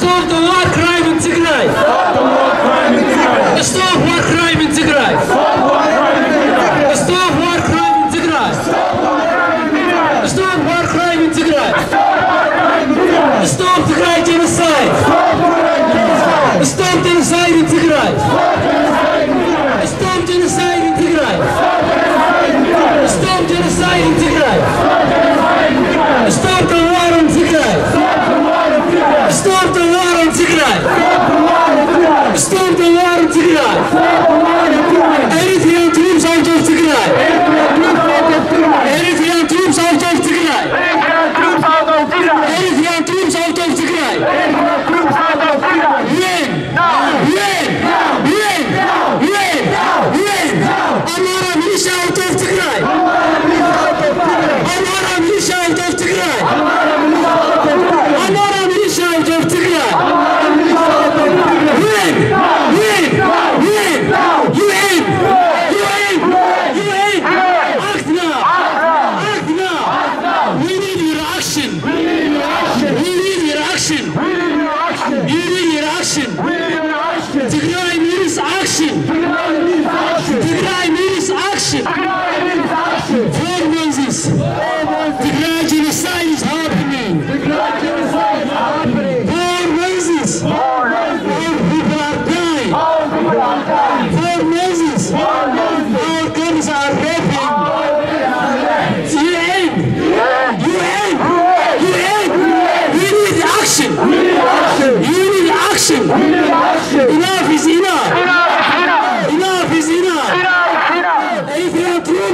Stop the war crime in Tigray! Stop the war crime in Tigray! Stop war crime in Tigray! Stop war crime in Tigray! Stop war crime in Tigray! Stop war crime in Tigray! Stop war crime in Tigray! Stop war crime in Tigray! Stop Tigray genocide! Stop Tigray genocide! Stop genocide in Tigray! Stop genocide in Tigray! Stop genocide in Tigray! Stop genocide in Tigray! Storm the water in Tigray! Storm the water in Tigray!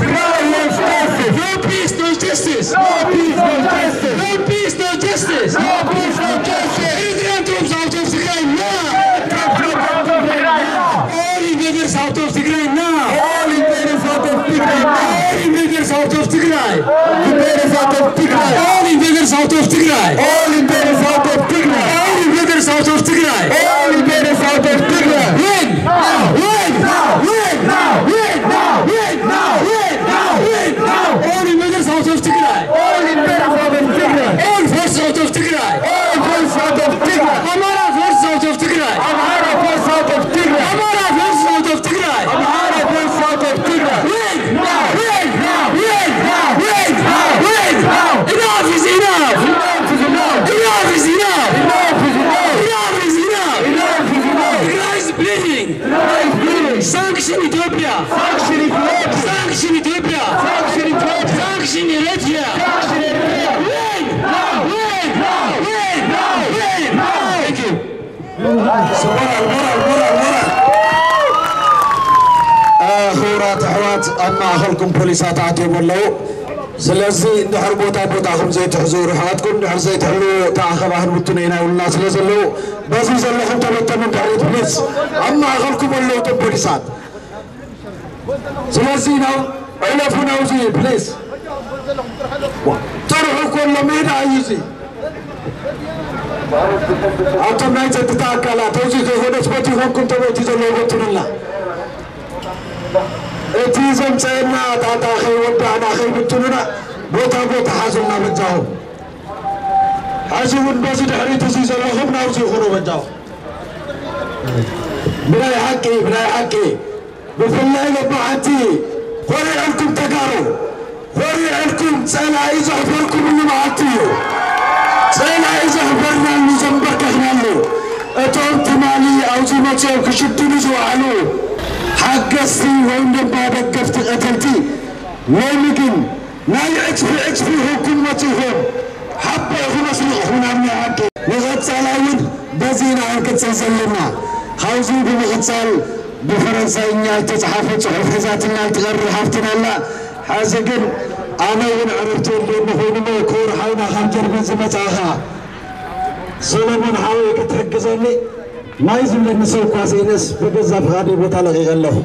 No peace, no justice. No peace, no justice. No peace, no justice. No peace, no justice. Iedereen komt out of the grind now. All invaders out of the grind now. All invaders out of the grind now. All invaders out of the grind. Invaders out of the grind. All invaders out of the grind. All invaders out of the grind. All invaders out of the grind. ساعات أنا أخلكم بوليسات عاتي بلو سلازي نحر بوتا بوتا خم زيت حزور حواتكم نحر زيت حلو تاخر أهل متنين أو الناس لزلو بازي زلو خم تبتا من تحر بوليس أنا أخلكم بلو تم بوليسات سلازي نو علف نوزي بليس ترحو كل مين عايزي أنتم نايزة تتاكالا توزي كي هدس بتي خم كنتم وتي زلو غطن الله Thank you. اتيزم سينا تاتا خي ودعنا خي بتنونا بوتا بوتا حازمنا بجاو حازمون بازي دحري تسيزا لخب ناوزي خورو بجاو براي حكي براي حكي بفلاي لبعاتي خوري عنكم تقارو خوري عنكم سينا ايزا حفركم اللي معاتيو سينا ايزا حفرنا اللي زنبك اخنالو اتوام تمالي اوزي ماتيو كشبتي نزو عالو ዓገዝቲ ወይ ድማ ደገፍቲ ቀተልቲ ወይ ምግን ናይ ዕፅፊ ዕፅፊ ህኩም ወፂኹም ሓበ ይኹን ኣስሊኹም ናብ ናይ ዓዲ ንቕፃል እውን በዚ ንዓንቅፅል ዘለና ካብዚ ብምቕፃል ብፈረንሳይኛ ዝተፅሓፈ ፅሑፍ ሒዛትና ትቐሪ ሃፍትና ኣላ ሕዚ ግን ኣነ እውን ዕረፍቲ የለን ኮይኑ ሞ ክቡር ሓውና ካብ ጀርመን ዝመፃእኻ ሰሎሞን ሓወይ ክትሕግዘኒ ናይ ዝብለኒ ሰብ ኳስ ኢነስ ብገዛ ፍቓደ ቦታ ለቒቐለሁ